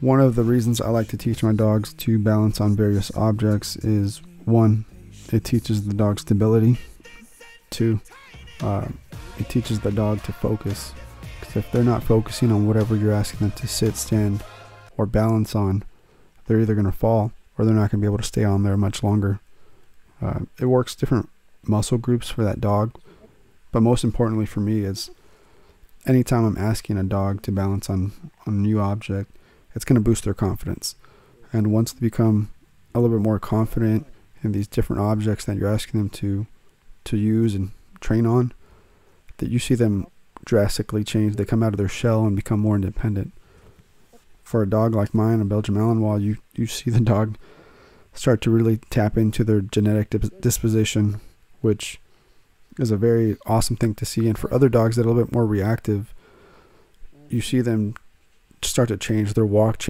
One of the reasons I like to teach my dogs to balance on various objects is one, it teaches the dog stability. Two, uh, it teaches the dog to focus. Because if they're not focusing on whatever you're asking them to sit, stand, or balance on, they're either going to fall or they're not going to be able to stay on there much longer. Uh, it works different muscle groups for that dog, but most importantly for me is anytime I'm asking a dog to balance on, on a new object, it's going to boost their confidence. And once they become a little bit more confident in these different objects that you're asking them to to use and train on, that you see them drastically change. They come out of their shell and become more independent. For a dog like mine, a Belgian Malinois, you you see the dog start to really tap into their genetic disposition, which is a very awesome thing to see. And for other dogs that are a little bit more reactive, you see them start to change their walk,